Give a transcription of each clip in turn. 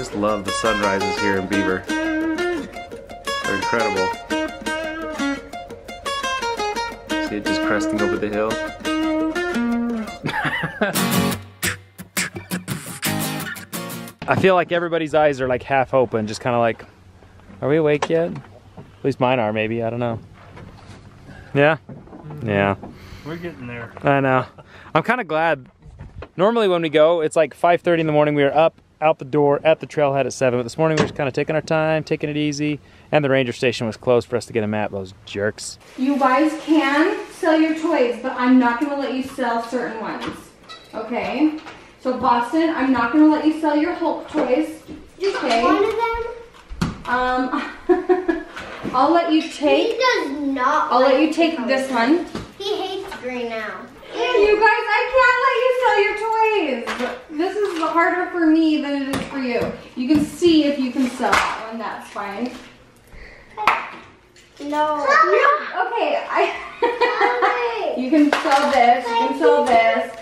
just love the sunrises here in Beaver. They're incredible. See it just cresting over the hill? I feel like everybody's eyes are like half open, just kind of like, are we awake yet? At least mine are, maybe. I don't know. Yeah? Yeah. We're getting there. I know. I'm kind of glad. Normally when we go, it's like 5.30 in the morning. We are up, out the door, at the trailhead at 7. But this morning we were just kind of taking our time, taking it easy. And the ranger station was closed for us to get a map. Those jerks. You guys can sell your toys, but I'm not going to let you sell certain ones. Okay? So Boston, I'm not going to let you sell your Hulk toys. Okay? One of them, Um, I'll let you take... he does not. I'll let you take color. this one. He hates green now. You guys, I can't let you sell your toys. This is harder for me than it is for you. You can see if you can sell that one. That's fine. No. Okay, I. you can sell this. You can sell this.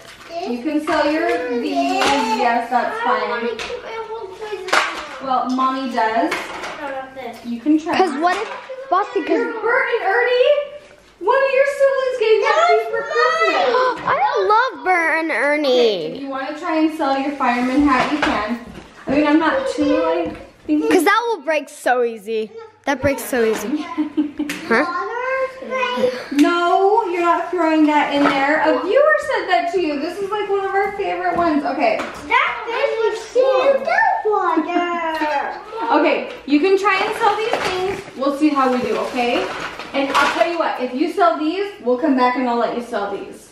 You can sell your these. Yes, that's I don't want fine. to keep my Hulk toys. Well, mommy does. No, not this. You can try. Because what if Boston? Because Because Bert and Ernie, one of your siblings gave that you for Christmas. I love Bert and Okay, if Ernie. you want to try and sell your fireman hat, you can. I mean, I'm not too like. Because that will break so easy. That breaks so easy. Huh? No, you're not throwing that in there. A viewer said that to you. This is like one of our favorite ones. Okay. That fish was water. Okay, you can try and sell these things. We'll see how we do, okay? And I'll tell you what, if you sell these, we'll come back and I'll let you sell these.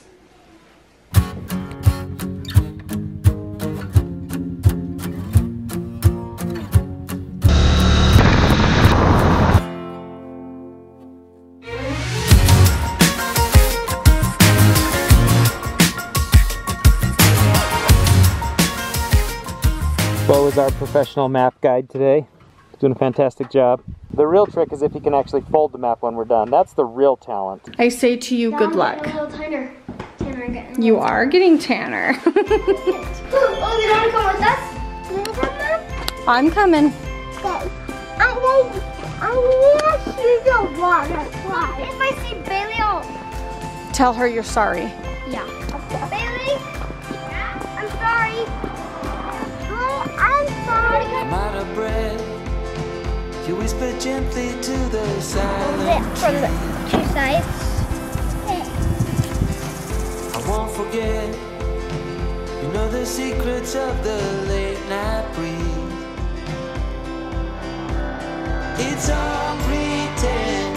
Bo is our professional map guide today. Doing a fantastic job. The real trick is if he can actually fold the map when we're done. That's the real talent. I say to you, good luck. A little tanner. Tanner. You are getting tanner. Oh, you want to come with us? You want to come, Mom? I'm coming. Okay. I need. I need to see the water slide. If I see Bailey, I'll. Tell her you're sorry. Yeah. Bailey. Whisper gently to the silent From the two sides. I won't forget. You know the secrets of the late night breeze. It's all pretend.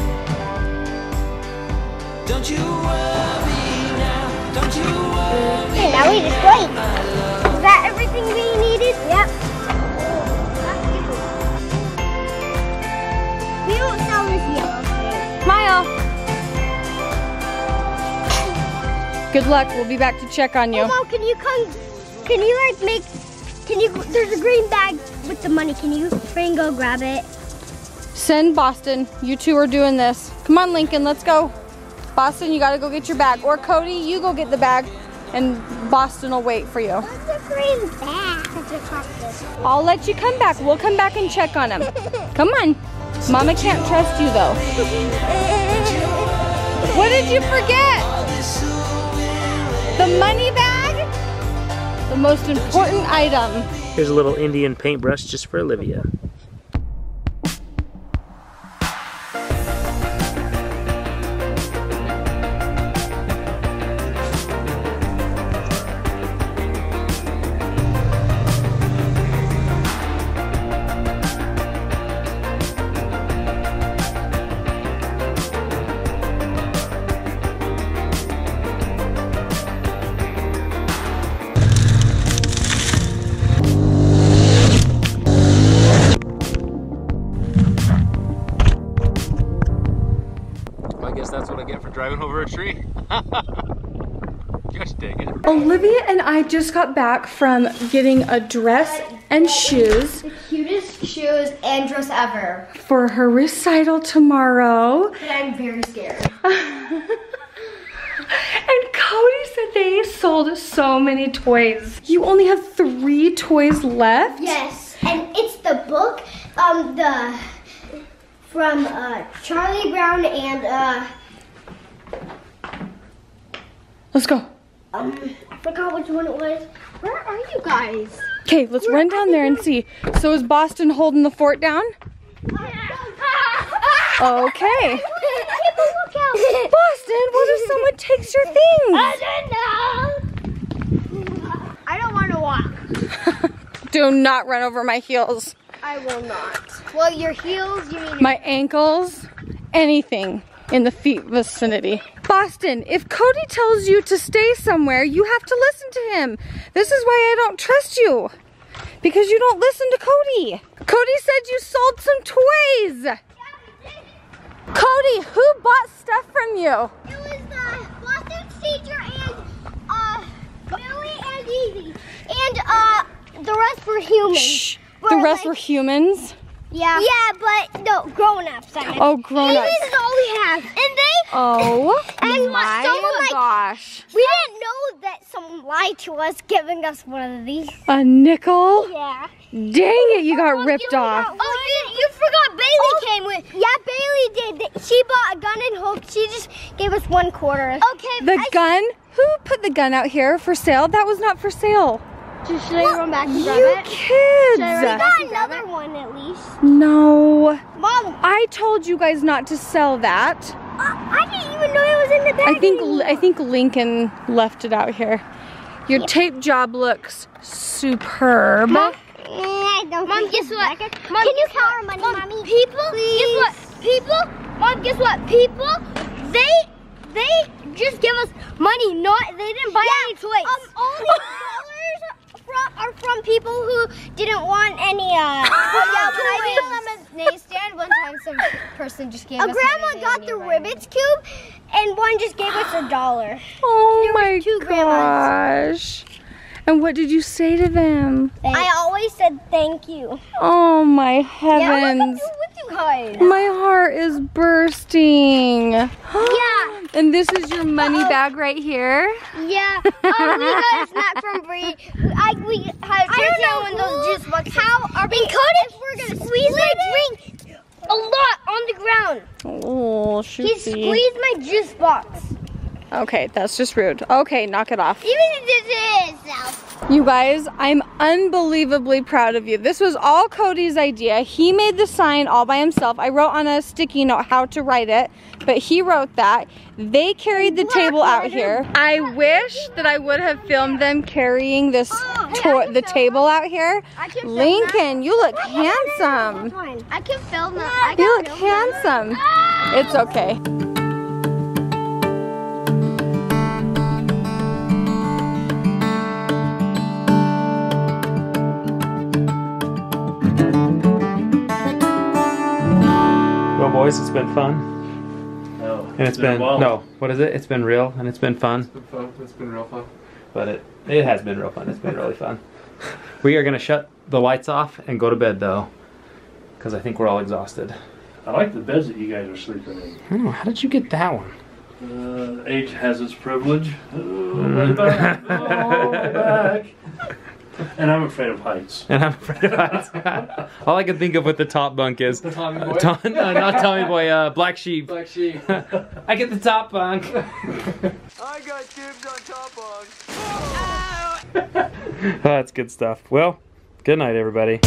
Don't you worry now. Don't you worry. Okay, now we just wait. Is that everything we Good luck. We'll be back to check on you. Oh, Mom, can you come? Can you like make? Can you? There's a green bag with the money. Can you hurry and go grab it? Send Boston. You two are doing this. Come on, Lincoln. Let's go. Boston, you got to go get your bag. Or Cody, you go get the bag, and Boston will wait for you. What's a green bag? It's a cactus. I'll let you come back. We'll come back and check on him. Come on. Mama can't trust you though. What did you forget? The money bag? The most important item. Here's a little Indian paintbrush just for Olivia. For driving over a tree. Gosh dang it. Olivia and I just got back from getting a dress and shoes The cutest shoes and dress ever. for her recital tomorrow. And I'm very scared. And Cody said they sold so many toys. You only have three toys left? Yes, and it's the book um, the, from uh, Charlie Brown and uh, Let's go. um, I forgot which one it was. Where are you guys? Okay, let's run down there and see. So is Boston holding the fort down? Okay. Boston, what if someone takes your things? I don't know. I don't want to walk. Do not run over my heels, I will not. Well, your heels, you mean? my ankles, anything in the feet vicinity. Boston, if Cody tells you to stay somewhere, you have to listen to him. This is why I don't trust you. Because you don't listen to Cody. Cody said you sold some toys. Yeah, Cody, who bought stuff from you? It was uh, Boston teacher and uh, Billy and Evie, and uh, the rest were humans. Shh. The rest like- were humans. Yeah. Yeah, but no, grown-ups. I meant. Oh, grown-ups. Humans is all we have, and they. Oh And my someone like gosh. we didn't know that someone lied to us, giving us one of these. A nickel? Yeah. Dang it, you got ripped off. Oh, you, you forgot Bailey oh. came with. Yeah, Bailey did. She bought a gun and hope. She just gave us one quarter. Okay. The gun? Who put the gun out here for sale? That was not for sale. Should I run back and grab You it? kids. We got another one at least. No. Mom, I told you guys not to sell that. uh, I didn't even know it was in the bag. I think anymore. I think Lincoln left it out here. Your tape job looks superb. Mom, I don't Mom, guess what? Mom, Can you count our money, Mommy? People, guess what? People, Mom, guess what? People, they, they just give us money. Not, they didn't buy any toys. Um, all these dollars from, are from people who didn't want any. Uh, oh yeah, but I them a nightstand one time. Some person just gave a us grandma money got the Rubik's cube, and one just gave us a dollar. Oh There my two grandmas. Gosh. And what did you say to them? I always said thank you. Oh my Yeah, heavens. what's with you guys? My heart is bursting. Yeah. And this is your money bag right here. Yeah. Oh, we got a snack from Bree. I we had I don't know when those juice boxes. How are we? Because we're gonna squeeze my drink a lot on the ground. Oh, shoot. He squeezed my juice box. Okay, that's just rude. Okay, knock it off. Even if this is self. You guys, I'm unbelievably proud of you. This was all Cody's idea. He made the sign all by himself. I wrote on a sticky note how to write it, but he wrote that. They carried the table out here. I wish that I would have filmed them carrying this oh, to- the table out here. I can film Lincoln, you look handsome. I can film that. I You look handsome. It's okay. Boys, it's been fun. No. And it's been, wild. no, what is it? It's been real and it's been fun. It's been fun. It's been real fun. But it, it has been real fun. It's been really fun. We are going to shut the lights off and go to bed, though. Because I think we're all exhausted. I like the beds that you guys are sleeping in. I know, how did you get that one? Uh, age has its privilege. Oh, my back. Oh, my back. And I'm afraid of heights. And I'm afraid of heights. all I can think of with the top bunk is The Tommy boy. Tom, no, not Tommy Boy, uh, Black Sheep. Black sheep. I get the top bunk. I got dibs on top bunk. Oh, that's good stuff. Well, good night, everybody.